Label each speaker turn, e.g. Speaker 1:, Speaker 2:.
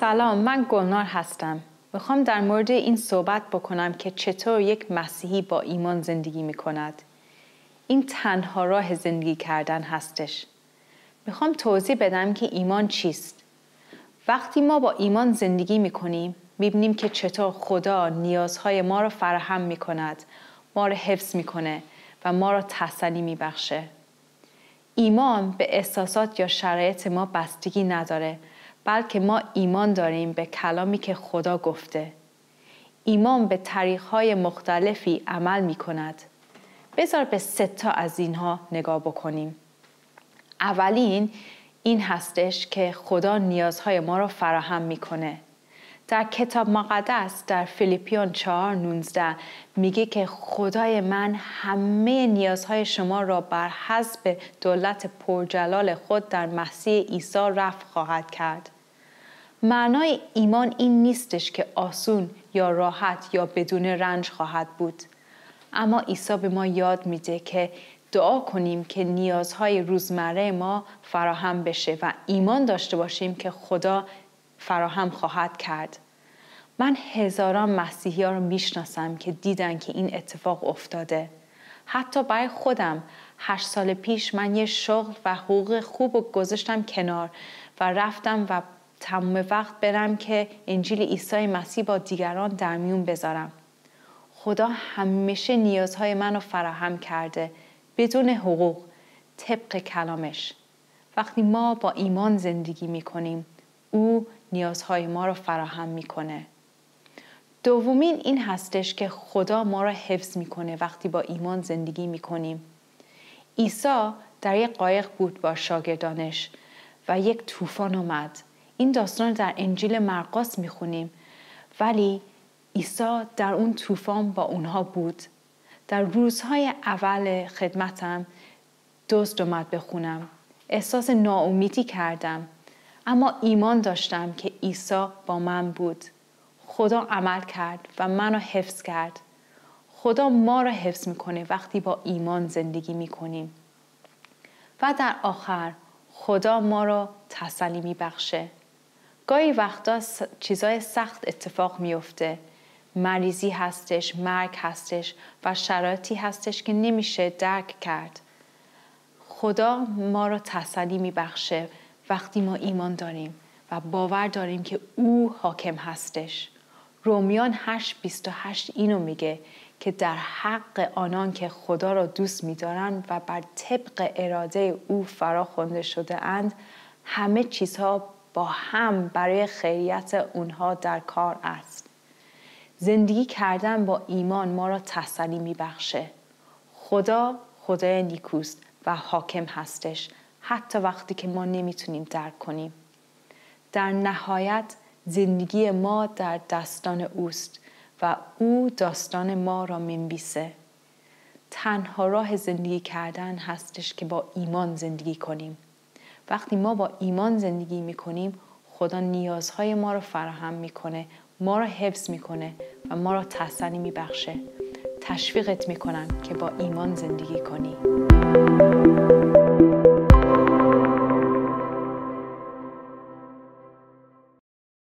Speaker 1: سلام من گلنار هستم. می‌خوام در مورد این صحبت بکنم که چطور یک مسیحی با ایمان زندگی می‌کند. این تنها راه زندگی کردن هستش. می‌خوام توضیح بدم که ایمان چیست. وقتی ما با ایمان زندگی می‌کنیم می‌بینیم که چطور خدا نیازهای ما رو فراهم می‌کند ما رو حفظ می‌کنه و ما رو تسلی میبخشه. ایمان به احساسات یا شرایط ما بستگی نداره بلکه ما ایمان داریم به کلامی که خدا گفته. ایمان به طریقهای مختلفی عمل می کند بذار به تا از اینها نگاه بکنیم. اولین این هستش که خدا نیازهای ما را فراهم می‌کنه. در کتاب مقدس در فیلیپیان 4 19 میگه که خدای من همه نیازهای شما را بر حسب دولت پرجلال خود در مسیح عیسی رفع خواهد کرد. معنای ایمان این نیستش که آسون یا راحت یا بدون رنج خواهد بود. اما عیسی به ما یاد میده که دعا کنیم که نیازهای روزمره ما فراهم بشه و ایمان داشته باشیم که خدا فراهم خواهد کرد. من هزاران مسیحی ها رو می‌شناسم که دیدن که این اتفاق افتاده. حتی برای خودم هشت سال پیش من یه شغل و حقوق خوب و گذاشتم کنار و رفتم و تمام وقت برم که انجیل عیسی مسیح با دیگران در میون بذارم. خدا همیشه نیازهای منو فراهم کرده بدون حقوق طبق کلامش. وقتی ما با ایمان زندگی می‌کنیم او نیازهای ما رو فراهم می‌کنه. دومین این هستش که خدا ما را حفظ می‌کنه وقتی با ایمان زندگی می‌کنیم. عیسی در یک قایق بود با شاگردانش و یک طوفان آمد این داستان در انجیل مرقس می‌خونیم. ولی عیسی در اون طوفان با اونها بود. در روزهای اول خدمتم دوست اومد بخونم. احساس ناامیدی کردم. اما ایمان داشتم که عیسی با من بود. خدا عمل کرد و منو حفظ کرد. خدا ما را حفظ می‌کنه وقتی با ایمان زندگی می‌کنیم. و در آخر خدا ما را تسلی میبخشه. گاهی وقتا چیزای سخت اتفاق میفته مریضی هستش مرگ هستش و شرایطی هستش که نمیشه درک کرد. خدا ما را تسلی میبخشه. وقتی ما ایمان داریم و باور داریم که او حاکم هستش. رومیان 8:28 اینو میگه که در حق آنان که خدا را دوست میدارند و بر طبق اراده او فرا خونده شده اند همه چیزها با هم برای خیریت اونها در کار است. زندگی کردن با ایمان ما را تسلی میبخشه. خدا خدای نیکوست و حاکم هستش حتی وقتی که ما نمی‌تونیم درک کنیم. در نهایت زندگی ما در دستان اوست و او داستان ما را منبیسه تنها راه زندگی کردن هستش که با ایمان زندگی کنیم. وقتی ما با ایمان زندگی می‌کنیم خدا نیازهای ما رو فراهم می‌کنه ما را حفظ می‌کنه و ما را تسلی میبخشه. تشویقت می‌کنم که با ایمان زندگی کنی.